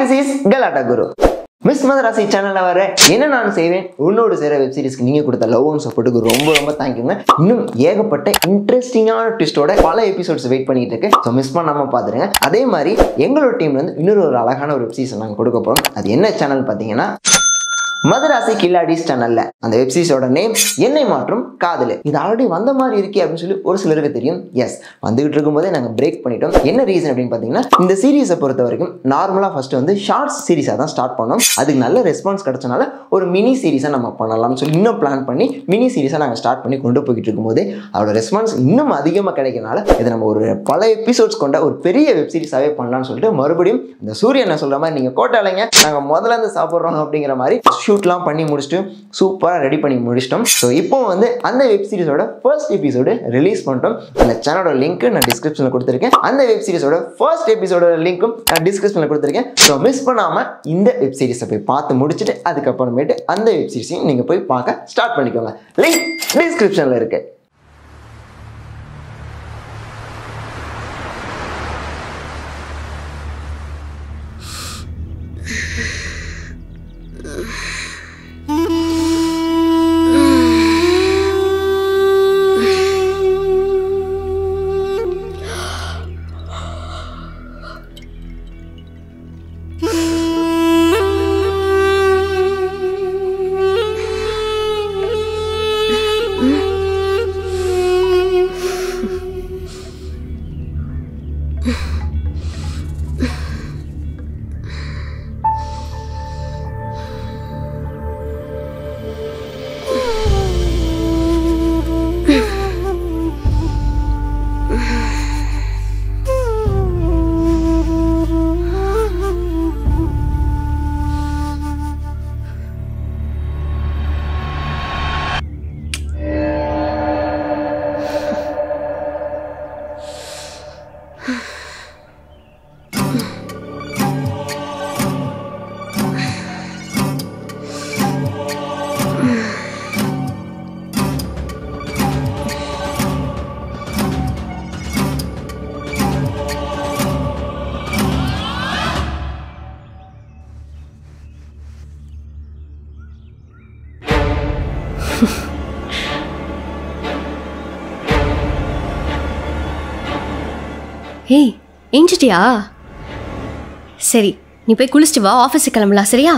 This is கலாட்டா குரு miss Madrasi சேனலில் வர என்ன நான் செய்வேன்? உன்னோடு சேர வெப் சீரிஸ்க்கு நீங்கள் கொடுத்த லவ் அண்ட் சப்போர்ட்டுக்கு ரொம்ப ரொம்ப தேங்க்யூங்க இன்னும் ஏகப்பட்ட இன்ட்ரெஸ்டிங்கான ட்விஸ்டோட பல எபிசோட்ஸ் வெயிட் பண்ணிட்டு இருக்கு ஸோ மிஸ் பண்ணாமல் பார்த்துருங்க அதே மாதிரி எங்களோட டீம்ல இருந்து இன்னொரு ஒரு அழகான ஒரு வெப் சீரிஸ் நாங்கள் கொடுக்க போகிறோம் அது என்ன சேனல் பார்த்தீங்கன்னா மதராசி கில்லாடிஸ் சேனல்ல அந்த வெப்சீரிஸோட நேம் என்னை மாற்றும் காதல். இது ஆல்ரெடி வந்த மாதிரி இருக்கே அப்படின்னு சொல்லி ஒரு சிலருக்கு தெரியும். எஸ் வந்துகிட்டு இருக்கும்போதே நாங்கள் பிரேக் பண்ணிட்டோம். என்ன ரீசன் அப்படின்னு பார்த்தீங்கன்னா இந்த சீரீஸை பொறுத்த வரைக்கும் நார்மலாக ஃபர்ஸ்ட் வந்து ஷார்ட்ஸ் சீரிஸாக தான் ஸ்டார்ட் பண்ணோம். அதுக்கு நல்ல ரெஸ்பான்ஸ் கிடைச்சனால ஒரு மினி சீரிஸாக நம்ம பண்ணலாம்னு சொல்லி இன்னும் பிளான் பண்ணி மினி சீரிஸாக நாங்கள் ஸ்டார்ட் பண்ணி கொண்டு போய்கிட்டு இருக்கும்போது அதோட ரெஸ்பான்ஸ் இன்னும் அதிகமாக கிடைக்கிறனால இதை நம்ம ஒரு பல எபிசோட்ஸ் கொண்ட ஒரு பெரிய வெப் சீரிஸாகவே பண்ணலாம்னு சொல்லிட்டு மறுபடியும் இந்த சூரியனை சொல்கிற மாதிரி நீங்கள் கோட்டாலைங்க நாங்கள் முதல்ல இருந்து சாப்பிட்றோம் அப்படிங்கிற மாதிரி ஷூட்லாம் பண்ணி முடிச்சுட்டு சூப்பராக ரெடி பண்ணி முடிச்சிட்டோம். ஸோ இப்போ வந்து அந்த வெப் சீரிஸோட ஃபர்ஸ்ட் எபிசோடு ரிலீஸ் பண்ணிட்டோம். அந்த சேனலோட லிங்க் நான் டிஸ்கிரிப்ஷனில் கொடுத்துருக்கேன். அந்த வெப் சீரிஸோட ஃபர்ஸ்ட் எபிசோட லிங்க்கும் நான் டிஸ்கிரிப்ஷனில் கொடுத்துருக்கேன். ஸோ மிஸ் பண்ணாமல் இந்த வெப் சீரிஸை போய் பார்த்து முடிச்சுட்டு அதுக்கப்புறமேட்டு அந்த வெப் சீரிஸையும் நீங்கள் போய் பார்க்க ஸ்டார்ட் பண்ணிக்கோங்க. லிங்க் டிஸ்கிரிப்ஷனில் இருக்குது ஏய் எஞ்சிட்டியா சரி நீ போய் குளிச்சுட்டு வா ஆஃபீஸுக்கு கிளம்பலாம் சரியா?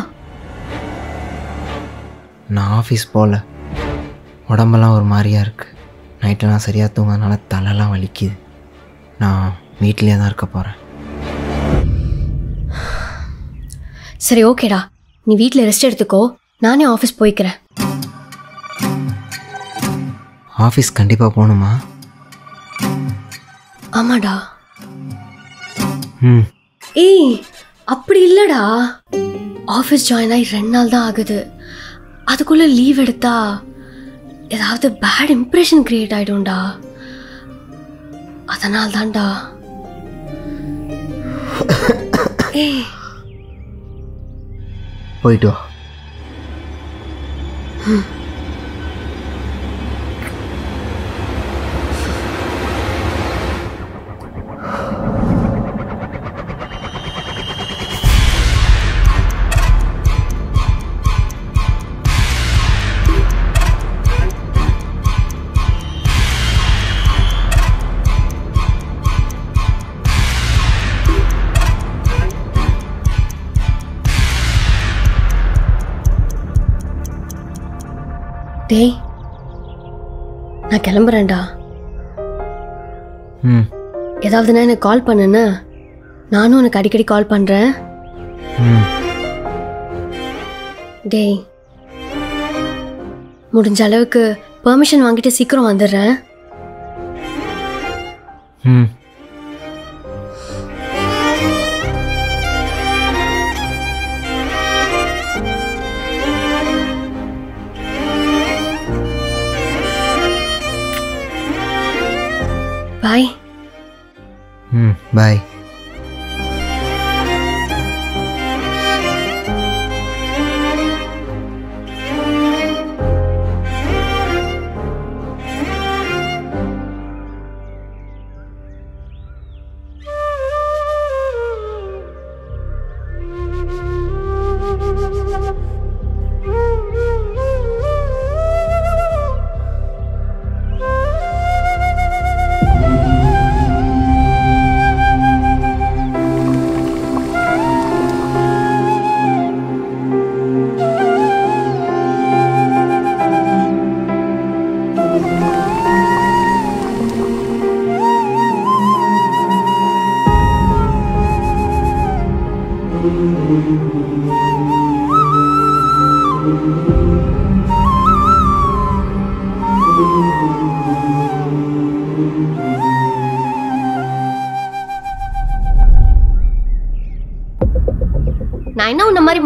நான் ஆஃபீஸ் போகல உடம்பெல்லாம் ஒரு மாதிரியா இருக்குது நைட்டெல்லாம் சரியாக தூங்காதனால தலைலாம் வலிக்குது. நான் வீட்டிலே தான் இருக்க போகிறேன் சரி ஓகேடா. நீ வீட்டில் ரெஸ்ட் எடுத்துக்கோ. நானே ஆஃபீஸ் போய்க்கிறேன். ஆஃபீஸ் கண்டிப்பாக போகணுமா? ஆமாடா. ஏய் அப்படி இல்லடா. ஆஃபீஸ் ஜாயின் ஆகி ரெண்டு நாள் தான் ஆகுது. அதுக்குள்ள லீவ் எடுத்தா ஏதாவது பேட் இம்ப்ரெஷன் கிரியேட் ஆயிடும்டா. அதனால தான்டா ஏய். போயிட்டு வா. டேய் நான் கிளம்புறேன்டா. ம். ஏதாவதுன்னா எனக்கு கால் பண்ணுன்னு நானும் உனக்கு அடிக்கடி கால் பண்ணுறேன் ம். டேய் முடிஞ்ச அளவுக்கு பெர்மிஷன் வாங்கிட்டு சீக்கிரம் வந்துடுறேன். ம். பாய் ம் பாய்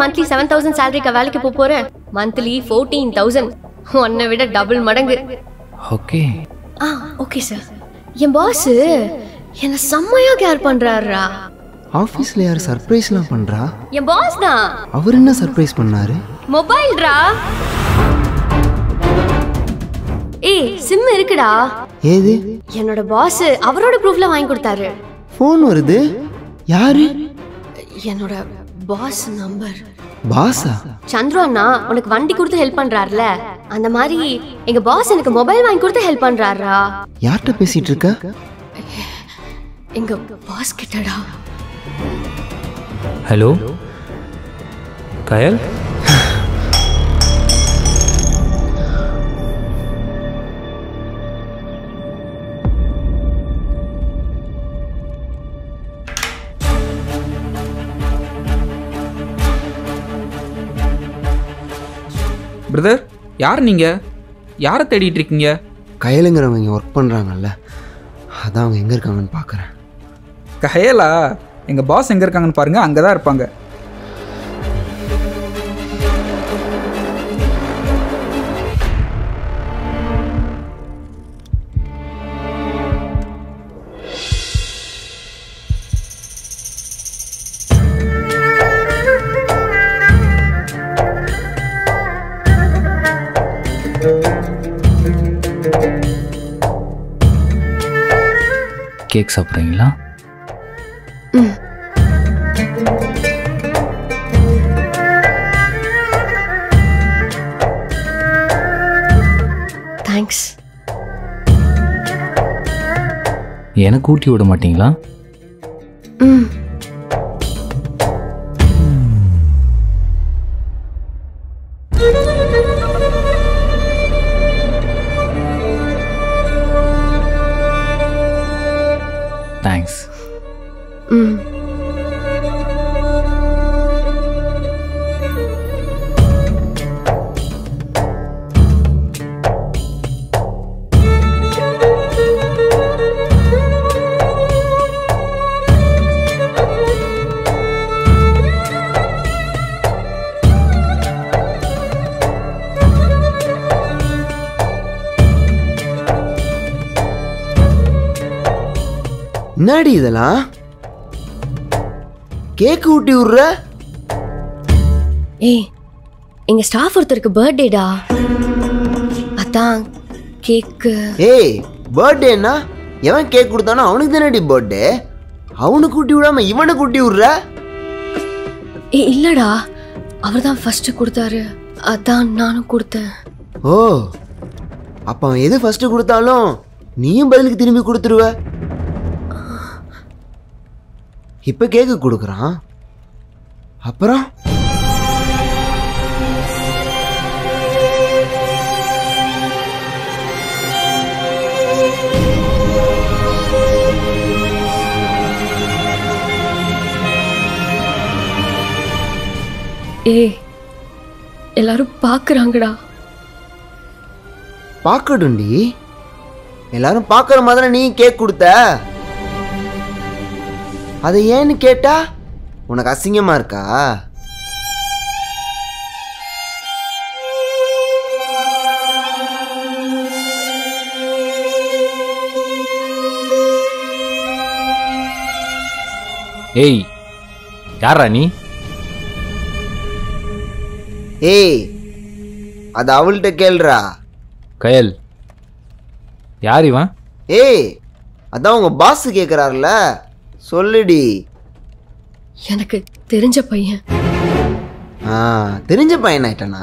மந்த்லி செவன் தௌசண்ட் சேலரிக்கு வேலைக்கு போக போறேன். மந்த்லி ஃபோர்டீன் தௌசண்ட் உன்னை விட டபுள் மடங்கு. ஓகே ஆ ஓகே சார் என் பாஸ் என்ன செம்மையா கேர் பண்றாருடா. ஆஃபீஸில் யார் சர்ப்ரைஸ்லாம் பண்ணுறா என் பாஸ் தான். அவர் என்ன சர்ப்ரைஸ் பண்ணாரு? மொபைல்டா ஏய் சிம் இருக்குடா. ஏது? என்னோட பாஸ் அவரோட ப்ரூஃப்ல வாங்கி கொடுத்தாரு. ஃபோன் வருது? யாரு? என்னோட பாஸ் நம்பர் பாஸா சந்துரு அண்ணா உனக்கு வண்டி கொடுத்து ஹெல்ப் பண்றாருல. அந்த மாதிரி எங்க பாஸ் எனக்கு மொபைல் வாங்கி கொடுத்து ஹெல்ப் பண்றாரா? யார்கிட்ட பேசிட்டு இருக்க? எங்க பாஸ் கிட்டடா. ஹலோ கயல்? பிரதர் யார் நீங்கள் யாரை தேடிட்டு இருக்கீங்க? கையலுங்கிறவங்க இங்கே ஒர்க் பண்ணுறாங்கல்ல அதான் அவங்க எங்கே இருக்காங்கன்னு பார்க்குறேன். கயலா? எங்கள் பாஸ் எங்கே இருக்காங்கன்னு பாருங்க அங்கே தான் இருப்பாங்க. கேக் சாப்பிட்றீங்களா? தேங்க்ஸ் எனக்கு ஊட்டி விட மாட்டீங்களா? தேங்க்ஸ் ம் என்னடி இதெல்லாம்? கேக்கு ஊட்டி விட்ற? ஏய் எங்க ஸ்டாஃப் ஒருத்தருக்கு பர்த்டேடா அதான் கேக்கு. ஏய் பர்த்டேன்னா எவன் கேக் கொடுத்தானோ அவனுக்கு தானடி பர்த்டே அவனுக்கு ஊட்டி விடாம இவனுக்கு ஊட்டி விட்ற? ஏ இல்லடா. அவர் தான் ஃபர்ஸ்ட் கொடுத்தாரு. அதான் நானும் கொடுத்தேன். ஓ அப்போ அவன் எது ஃபர்ஸ்ட் கொடுத்தாலும் நீயும் பதிலுக்கு திரும்பி கொடுத்துருவ? இப்போ கேக்கு கொடுக்குறான். அப்புறம்? ஏய் எல்லாரும் பார்க்கறாங்கடா பார்க்கட்டும்டி எல்லாரும் பார்க்குற மாதிரி நீ கேக் கொடுத்த. அதை ஏன்னு கேட்டா உனக்கு அசிங்கமா இருக்கா? ஏய் யாரா நீ? ஏய் அது அவள்கிட்ட கேள்றா. கயல் யார் இவன்? ஏய் அதான் உங்க பாஸ் கேட்குறாருல சொல்லுடி. எனக்கு தெரிஞ்ச பையன். ஆ தெரிஞ்ச பையனாயிட்டனா?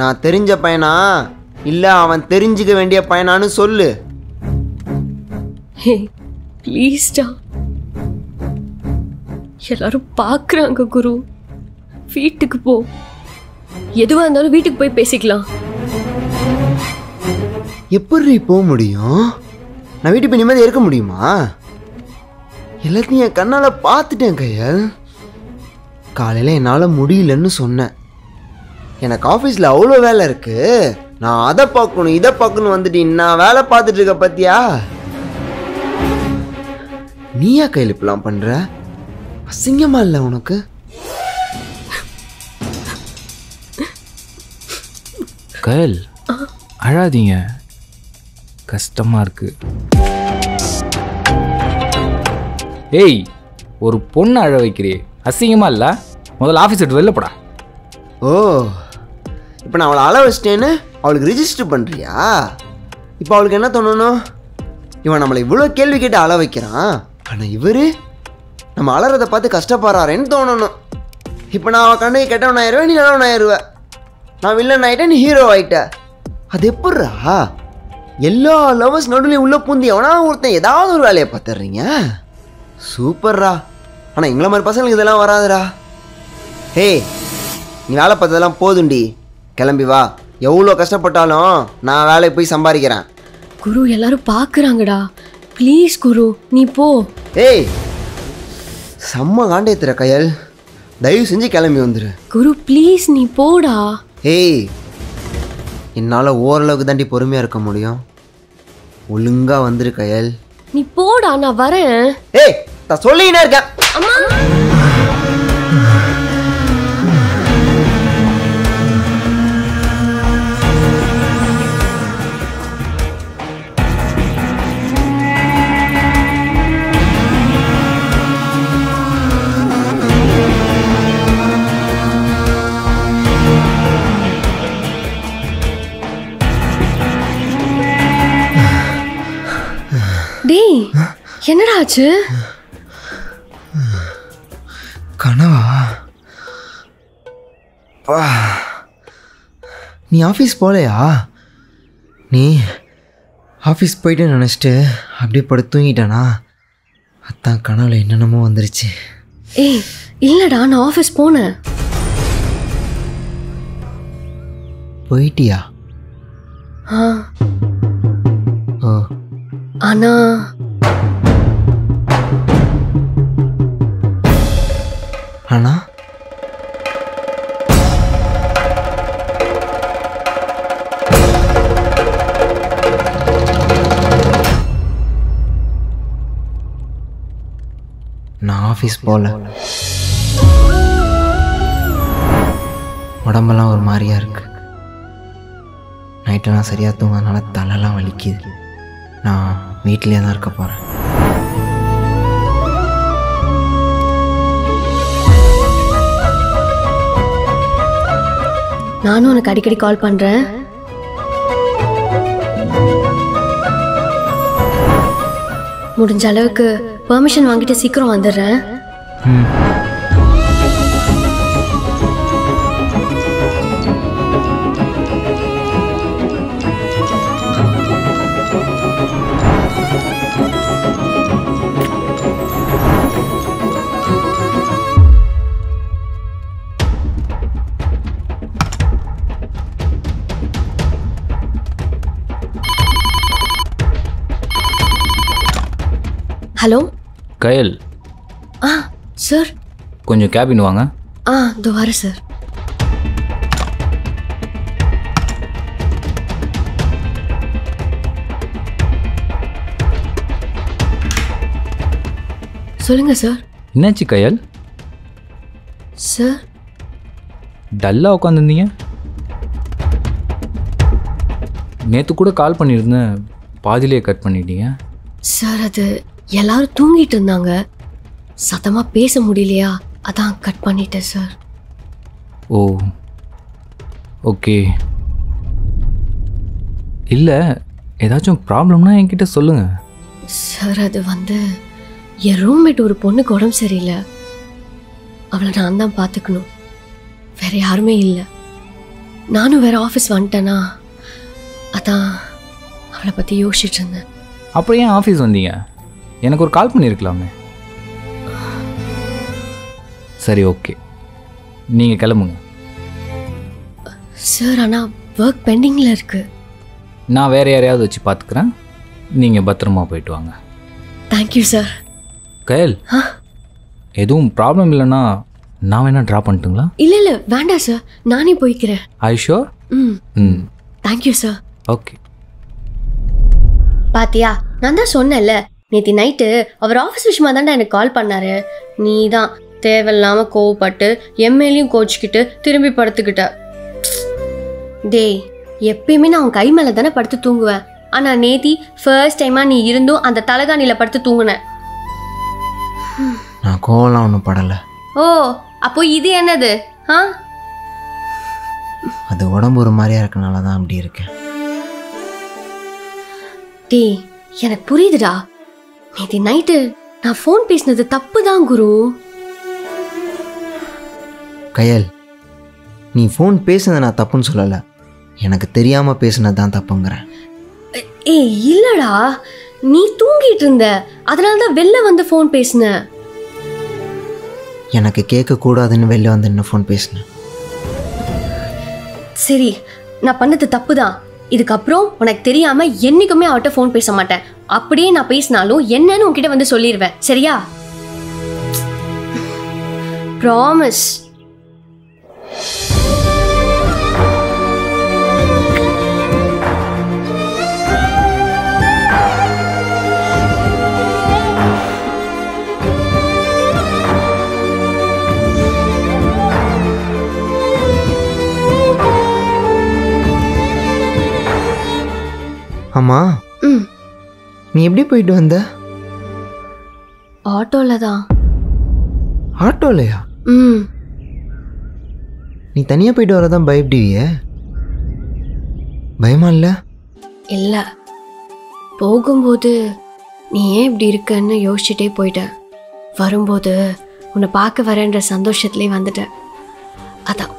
நான் தெரிஞ்ச பையனா? இல்லை அவன் தெரிஞ்சுக்க வேண்டிய பையனான்னு சொல்லு. ஹே ப்ளீஸ்டா எல்லாரும் பார்க்கறாங்க குரு. வீட்டுக்கு போ. எதுவா இருந்தாலும் வீட்டுக்கு போய் பேசிக்கலாம். எப்படி போக முடியும்? நான் வீட்டுக்கு நிம்மதியாக இருக்க முடியுமா? எல்லாத்தையும் என் கண்ணால் பார்த்துட்டேன் கையல். காலையில் என்னால் முடியலன்னு சொன்னேன். எனக்கு ஆஃபீஸில் அவ்வளோ வேலை இருக்கு. நான் அதை பார்க்கணும் இதை பார்க்கணும் வந்துட்டு நான் வேலை பார்த்துட்டு இருக்க பத்தியா? நீயா கையில் இப்படிலாம் பண்ணுற அசிங்கமா இல்லை உனக்கு? கயல் அழாதீங்க. கஷ்டமா இருக்கு. ஏய் ஒரு பொண்ணு அழ வைக்கிறியே அசிங்கமா இல்லை? முதல்ல ஆஃபீஸ் விட்டு வெளில போடா. ஓ இப்போ நான் அவளை அழ வச்சிட்டேன்னு அவளுக்கு ரிஜிஸ்டர் பண்ணுறியா இப்போ அவளுக்கு என்ன தோணணும்? இவன் நம்மளை இவ்வளோ கேள்வி கேட்டு அழ வைக்கிறான். ஆனால் இவர் நம்ம அலறதை பார்த்து கஷ்டப்படுறாருன்னு தோணணும். இப்போ நான் அவன் கண்ணுக்கு கெட்டவன் ஆயிடுவேன் நீ நல்லவன் ஆயிடுவ. நான் வில்லன் ஆகிட்டேன் நீ ஹீரோ ஆயிட்ட. அது எப்பட்றா எல்லா லவர்ஸ் நடுவில் உள்ள பூந்தி எவனா ஒருத்தன் ஏதாவது ஒரு வேலையை பார்த்துடுறீங்க? சூப்பர்ரா. ஆனால் எங்களை மாதிரி பசங்களுக்கு இதெல்லாம் வராதுடா. ஏய் நீ வேலை பார்த்ததெல்லாம் போதுண்டி. கிளம்பி வா. எவ்வளோ கஷ்டப்பட்டாலும் நான் வேலைக்கு போய் சம்பாதிக்கிறேன். குரு எல்லாரும் பார்க்குறாங்கடா. ப்ளீஸ் குரு நீ போ. ஏய் செம்ம காண்டேத்துற கையல். தயவு செஞ்சு கிளம்பி வந்துரு. குரு ப்ளீஸ் நீ போடா. ஏய் என்னால் ஓரளவுக்கு தாண்டி பொறுமையாக இருக்க முடியும். ஒழுங்கா வந்துரு கையல். நீ போடா நான் வரேன். ஏய் நான் சொல்லிக்கினே இருக்கேன். என்னடா ஆச்சு? கனவா? வா. நீ ஆஃபீஸ் போகலையா நீ ஆஃபீஸ் போயிட்டு நினச்சிட்டு அப்படியே படுத்து தூங்கிட்டானா? அதான் கனவுல என்னென்னமோ வந்துருச்சு. ஏய் இல்லடா நான் ஆஃபீஸ் போனேன். போயிட்டியா? ஆ. ஓ. ஆனா ஆனா நான் ஆஃபீஸ் போகல உடம்பெல்லாம் ஒரு மாதிரியா இருக்கு. நைட்டெல்லாம் சரியாக தூங்கினால தலைலாம் வலிக்குது. நான் வீட்டிலே தான் இருக்க போகிறேன் நானும் உனக்கு அடிக்கடி கால் பண்றேன். முடிஞ்ச அளவுக்கு பெர்மிஷன் வாங்கிட்டு சீக்கிரம் வந்துடுறேன். ஹலோ? கயல். ஆ சார். கொஞ்சம் கேபின் வாங்க. ஆ இதோ வரேன் சார். சொல்லுங்க சார். என்னாச்சு கயல்? சார். டல்லாக உட்காந்துருந்தீங்க நேற்று கூட கால் பண்ணியிருந்தேன். பாதியிலே கட் பண்ணிட்டீங்க. சார் அது எல்லாரும் தூங்கிட்டு இருந்தாங்க. சத்தமா பேச முடியலையா? அதான் கட் பண்ணிட்டேன் சார் ஓ. ஓகே. இல்லை ஏதாச்சும் ப்ராப்ளம்னா என்கிட்ட சொல்லுங்கள் சார் அது வந்து என் ரூம்மேட் ஒரு பொண்ணுக்கு உடம்பு சரியில்லை. அவளை நான் தான் பார்த்துக்கணும். வேற யாருமே இல்லை. நானும் வேற ஆஃபீஸ் வந்துட்டேனா? அதான் அவளை பற்றி யோசிச்சுட்டு இருந்தேன். அப்புறம் ஏன் ஆஃபீஸ் வந்தீங்க? எனக்கு ஒரு கால் பண்ணியிருக்கலாமே சரி ஓகே நீங்கள் கிளம்புங்க. சார் ஆனால் ஒர்க் பெண்டிங்கில் இருக்குது நான் வேறு யாரையாவது வச்சு பார்த்துக்கிறேன் நீங்கள் பத்திரமா போயிட்டு வாங்க. Thank you sir Kayal? எதுவும் ப்ராப்ளம் இல்லைன்னா நான் வேணா ட்ராப் பண்ணட்டுங்களா? இல்லை இல்லை வேண்டாம் சார் நானே போய்க்கிறேன். ஐ ஷோர் ம். ம். தேங்க்யூ சார் ஓகே பாத்தியா நான் தான் சொன்னேன்ல நேற்று நைட்டு அவர் ஆஃபீஸ் விஷயமா தான்டா எனக்கு கால் பண்ணாரு. நீ தான் தேவையில்லாம கோவப்பட்டு எம்எல்ஏயும் கோச்சிக்கிட்டு திரும்பி படுத்துக்கிட்ட. டேய் எப்பயுமே நான் உன் கை மேலே தானே படுத்து தூங்குவேன். ஆனால் நேத்தி ஃபர்ஸ்ட் டைமாக நீ இருந்தும் அந்த தலகாணியில் படுத்து தூங்குனேன் நான் கோவம்லாம் ஒன்றும் படலை. ஓ அப்போ இது என்னது? ஆ? அது உடம்பு ஒரு மாதிரியா இருக்கனால தான் அப்படி இருக்கேன். டேய் எனக்கு புரியுதுடா. நேத்தி நைட்டு நான் ஃபோன் பேசினது தப்பு தான் குரு. கயல் நீ ஃபோன் பேசுனதை நான் தப்புன்னு சொல்லலை. எனக்கு தெரியாமல் பேசுனது தான் தப்புங்கிறேன். ஏய் இல்லடா. நீ தூங்கிட்டு இருந்த. அதனால தான் வெளில வந்து ஃபோன் பேசின. எனக்கு கேட்கக்கூடாதுன்னு வெளில வந்து என்ன ஃபோன் பேசினேன் சரி நான் பண்ணது தப்பு தான் இதுக்கப்புறம் உனக்கு தெரியாம என்னைக்குமே அவட்ட ஃபோன் பேச மாட்டேன். அப்படியே நான் பேசினாலும் என்னன்னு உன்கிட்ட வந்து சொல்லிடுவேன் சரியா? ப்ராமிஸ் ஆமாம் நீ எப்படி போயிட்டு வந்த? ஆட்டோல தான். ஆட்டோலையா? ம். நீ தனியாக போயிட்டு வரதான் பயப்படுவியே? பயமா இல்லை? இல்லை. போகும்போது நீ ஏன் இப்படி இருக்கன்னு யோசிச்சுட்டே போயிட்டேன் வரும்போது உன்னை பார்க்க வரேன்ற சந்தோஷத்துலேயே வந்துட்டேன் அதான்.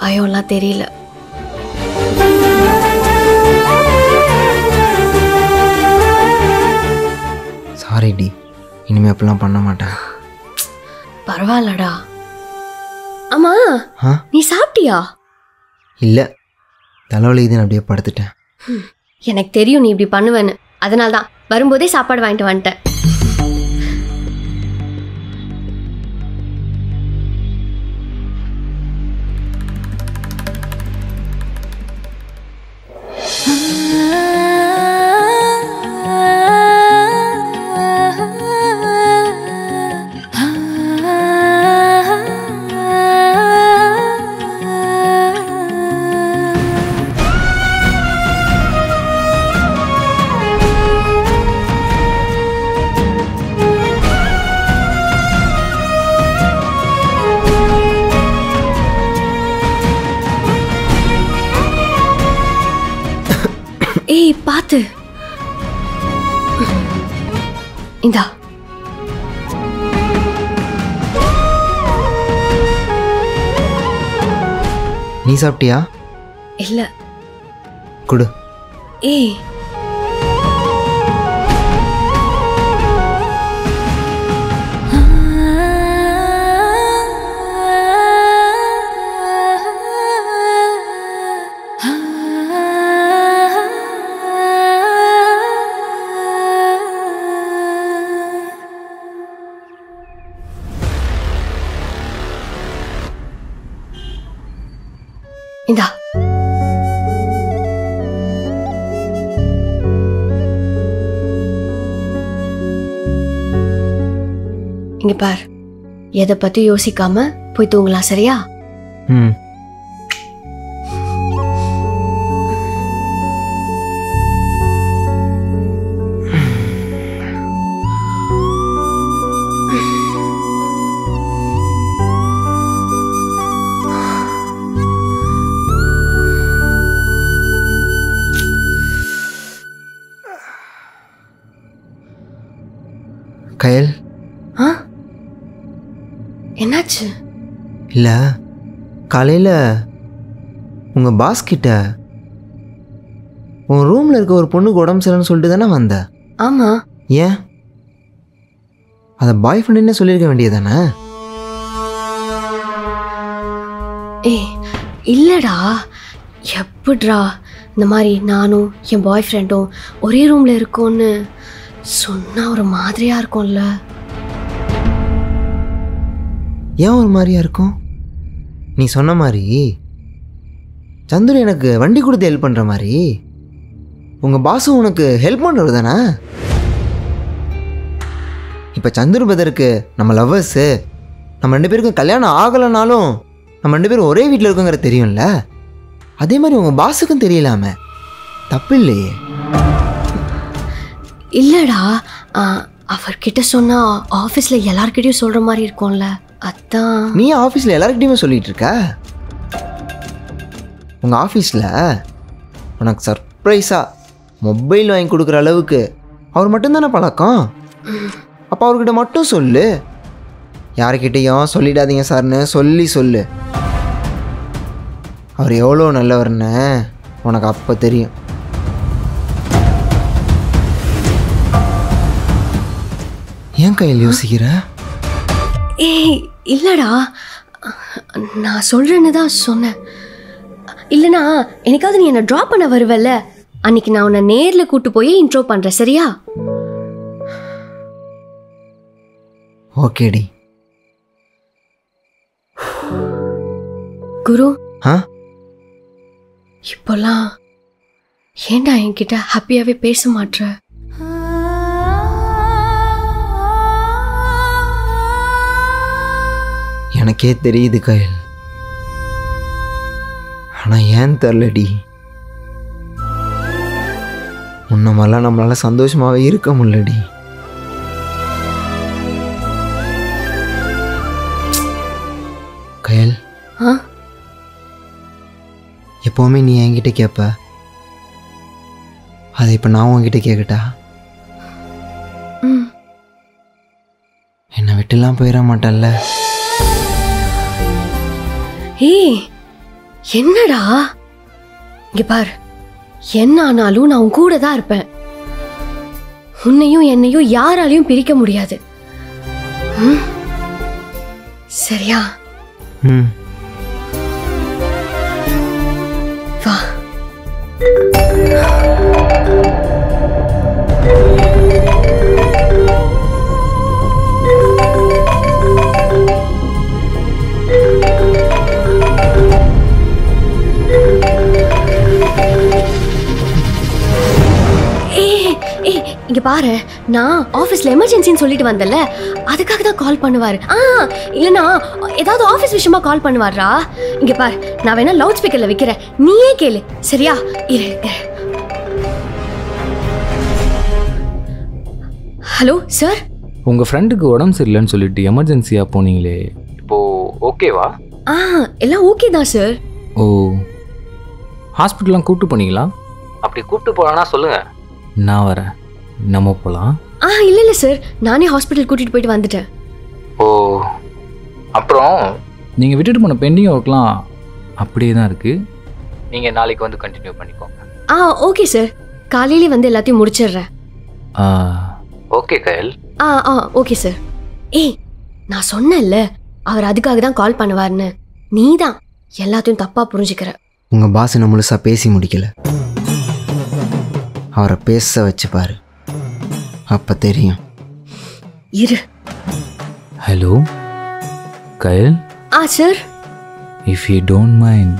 பயம்லாம் தெரியல. சாரி டி. இனிமே அப்படிலாம் பண்ண மாட்டேன். பரவாயில்லடா. ஆமா ஆ? நீ சாப்பிட்டியா? இல்லை. தலைவலி இதுன்னு அப்படியே படுத்துட்டேன். எனக்கு தெரியும் நீ இப்படி பண்ணுவேன்னு. அதனால தான் வரும்போதே சாப்பாடு வாங்கிட்டு வந்துட்டேன். சாப்பிட்டியா? இல்லை. கொடு. ஏய் இங்க பார். எதை பத்தி யோசிக்காம போய் தூங்கலாம் சரியா? ம். கயல்? என்னாச்சு? இல்லை காலையில் உங்கள் பாஸ் கிட்ட உன் ரூமில் இருக்க ஒரு பொண்ணுக்கு உடம்பு சரியில்லைன்னு சொல்லிட்டு தானே வந்த? ஆமா. ஏன்? அதை பாய் ஃப்ரெண்டுன்னு சொல்லியிருக்க வேண்டியதானே ஏய் இல்லடா. எப்படிடா இந்த மாதிரி நானும் என் பாய் ஃப்ரெண்டும் ஒரே ரூம்ல இருக்கோன்னு சொன்னா ஒரு மாதிரியா இருக்கும்ல. ஏன் ஒரு மாதிரியா இருக்கும்? நீ சொன்ன மாதிரி சந்துரு எனக்கு வண்டி கொடுத்து ஹெல்ப் பண்ணுற மாதிரி. உங்கள் பாஸும் உனக்கு ஹெல்ப் பண்ணுறது தானே? இப்போ சந்துரு பிரதருக்கு நம்ம லவ்வர்ஸு நம்ம ரெண்டு பேருக்கும் கல்யாணம் ஆகலைனாலும் நம்ம ரெண்டு பேரும் ஒரே வீட்டில் இருக்கோங்கிற தெரியும்ல? அதே மாதிரி உங்கள் பாஸுக்கும் தெரியலாம. தப்பு இல்லையே. இல்லைடா. அவர்கிட்ட சொன்னால் ஆஃபீஸில் எல்லார்கிட்டயும் சொல்கிற மாதிரி இருக்கும்ல. அதான். நீ ஆஃபீஸில் எல்லாருக்கிட்டையுமே சொல்லிட்டு இருக்க உங்கள் ஆஃபீஸில் உனக்கு சர்ப்ரைஸாக மொபைல் வாங்கி கொடுக்குற அளவுக்கு அவர் மட்டும்தானே பழக்கம்? அப்போ அவர்கிட்ட மட்டும் சொல்லு. யாருக்கிட்டேயும் சொல்லிடாதீங்க சார்னு சொல்லி சொல்லு. அவர் எவ்வளோ நல்லவர்னு உனக்கு அப்போ தெரியும். ஏன் கையில் யோசிக்கிற? ஏய் இல்லடா. நான் சொல்றேன்னு தான் சொன்னேன். இல்லனா எனக்காவது நீ என்னை ட்ராப் பண்ண வருவல்ல? அன்னைக்கு நான் உன்னை நேர்ல கூட்டு போய் இன்ட்ரோ பண்றேன் சரியா? ஓகேடி. குரு? இப்போல்லாம் ஏன்டா என்கிட்ட ஹாப்பியாவே பேச மாட்ற? எனக்கே தெரியுது கயல். ஆனால் ஏன் தெரிலடி? உன்ன மாதிரிலாம் நம்மளால சந்தோஷமாகவே இருக்க முடியலடி. கயல். ஆ? எப்போவுமே நீ என்கிட்ட கேட்ப அதை இப்போ நான் உன்கிட்ட கேட்கட்டா என்னை விட்டுலாம் போயிட மாட்டேன்ல. ஏய் என்னடா? இங்க பார் என்ன ஆனாலும் நான் உன் கூட தான் இருப்பேன். உன்னையும் என்னையும் யாராலையும் பிரிக்க முடியாது? சரியா? வா. பாரு நான் ஆபீஸ்ல எமர்ஜென்சின்னு சொல்லிட்டு வந்தேன்ல அதுக்காக தான் கால் பண்ணுவாரு. ஆ இல்லனா ஏதாவது ஆபீஸ் விஷயமா கால் பண்ணுவாரா? இங்க பாரு நான் வேணா லவுட் ஸ்பீக்கர்ல வைக்கிறேன். நீயே கேளு. சரியா? இரு. ஹலோ சார் உங்கள் ஃப்ரெண்டுக்கு உடம்பு சரியில்லைன்னு சொல்லிட்டு எமர்ஜென்சியாக போனீங்களே. இப்போது ஓகேவா ஆ எல்லாம் ஓகே தான் சார் ஓ ஹாஸ்பிட்டல்லாம் கூப்பிட்டு போனீங்களா? அப்படி கூப்பிட்டு போகலான்னா சொல்லுங்கள் நான் வரேன். நம்ம போகலாம் ஆ இல்ல இல்ல சார் நானே ஹாஸ்பிட்டல் கூட்டிட்டு போயிட்டு வந்துட்டேன். ஓ அப்புறம்? நீங்கள் விட்டுட்டு போன பெண்டிங் ஒர்க்லாம் அப்படியே தான் இருக்குது நீங்கள் நாளைக்கு வந்து கண்டினியூ பண்ணிக்கோங்க. ஆ ஓகே சார் காலையிலே வந்து எல்லாத்தையும் முடிச்சிடுறேன். ஓகே கயல் ஆ ஆ ஓகே சார் ஏய் நான் சொன்னேன்ல அவர் அதுக்காக தான் கால் பண்ணுவார்னு நீ தான் எல்லாத்தையும் தப்பா புரிஞ்சுக்கிற. உங்கள் பாஸ் இன்னும் முழுசாக பேசி முடிக்கல. அவரை பேச வச்சு பாரு. அப்போ தெரியும் இரு hello Kayal ah sir if you don't mind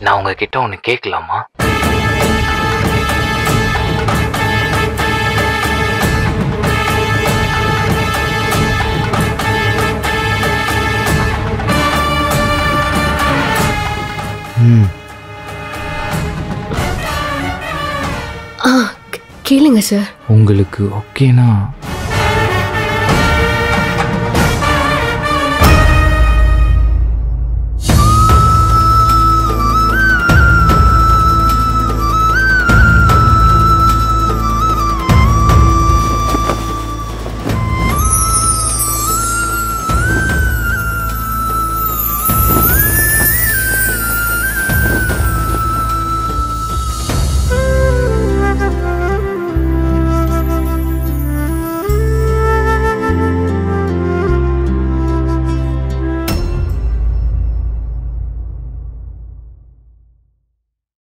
நான் உங்ககிட்ட ஒன்று கேட்கலாமா ம் கேளுங்க சார் உங்களுக்கு ஓகேனா